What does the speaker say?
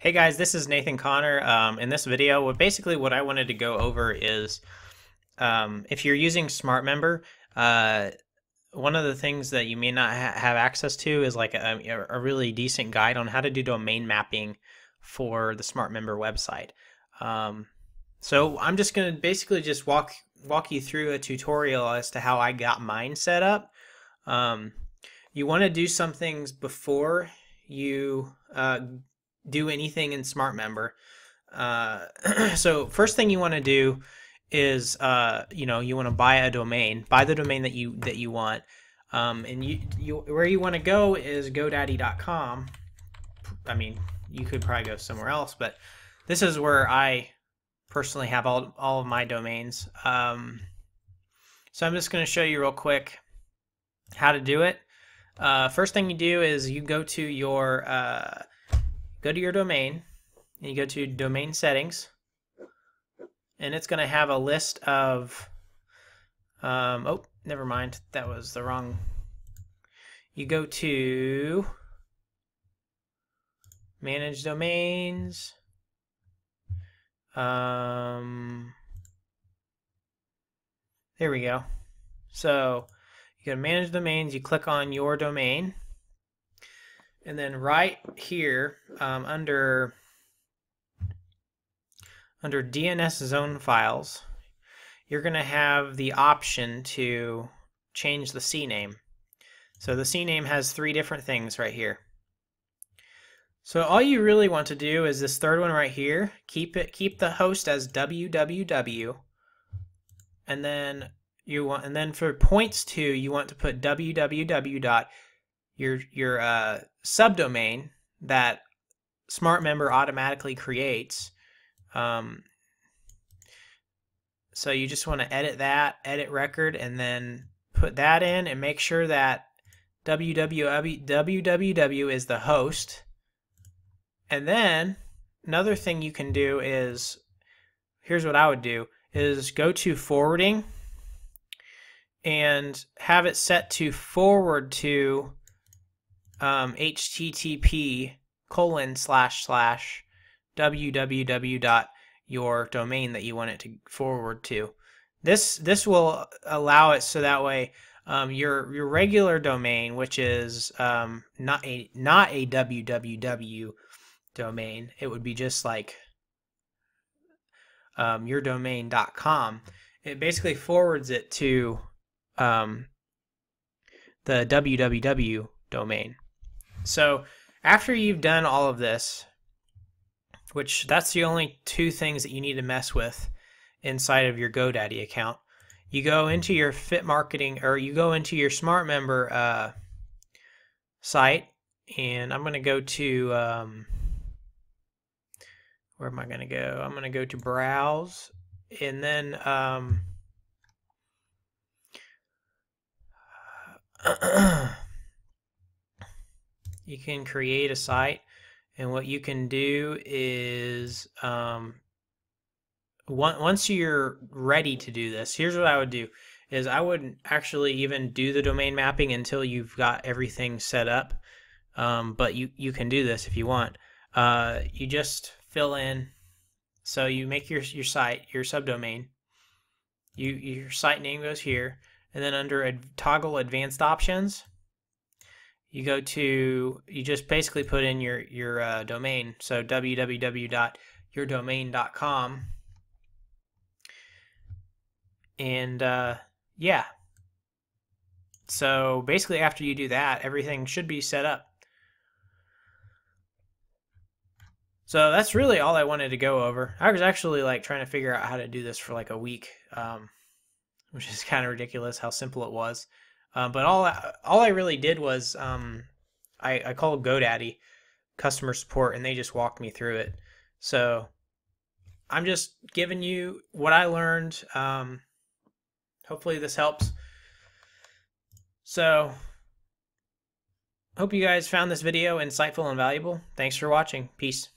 Hey guys, this is Nathan Conner. Um, in this video, what basically what I wanted to go over is um, if you're using SmartMember, uh, one of the things that you may not ha have access to is like a, a, really decent guide on how to do domain mapping for the Smart Member website. Um, so I'm just going to basically just walk walk you through a tutorial as to how I got mine set up. Um, you want to do some things before you uh, do anything in SmartMember. Uh, so first thing you want to do is uh, you know you want to buy a domain, buy the domain that you that you want, um, and you you where you want to go is GoDaddy.com. I mean, you could probably go somewhere else, but this is where I personally have all all of my domains. Um, so I'm just going to show you real quick how to do it. Uh, first thing you do is you go to your uh, go to your domain and you go to domain settings and it's going to have a list of um, oh never mind that was the wrong you go to manage domains um, there we go. So you go to manage domains you click on your domain and then right here um, under under DNS zone files, you're going to have the option to change the CNAME. So the CNAME has three different things right here. So all you really want to do is this third one right here. Keep it keep the host as www and then you want and then for points 2 you want to put www your your uh, subdomain that smart member automatically creates. Um, so you just want to edit that, edit record, and then put that in and make sure that www, www is the host. And then another thing you can do is, here's what I would do, is go to forwarding and have it set to forward to um, http colon slash slash www dot your domain that you want it to forward to. This this will allow it so that way um, your your regular domain, which is um, not a not a www domain, it would be just like um, yourdomain.com. It basically forwards it to um, the www domain. So after you've done all of this, which that's the only two things that you need to mess with inside of your GoDaddy account, you go into your Fit Marketing or you go into your SmartMember uh, site, and I'm going to go to um, where am I going to go? I'm going to go to Browse, and then um, you can create a site and what you can do is um, once you're ready to do this here's what i would do is i wouldn't actually even do the domain mapping until you've got everything set up um, but you, you can do this if you want. Uh, you just fill in so you make your, your site your subdomain. You your site name goes here and then under ad, toggle advanced options you go to you just basically put in your your uh, domain. So www.yourdomain.com and uh, yeah. So basically after you do that everything should be set up. So that's really all I wanted to go over. I was actually like trying to figure out how to do this for like a week um, which is kind of ridiculous how simple it was uh, but all all I really did was um, I, I called GoDaddy customer support and they just walked me through it. So I'm just giving you what I learned. Um, hopefully this helps. So hope you guys found this video insightful and valuable. Thanks for watching. Peace.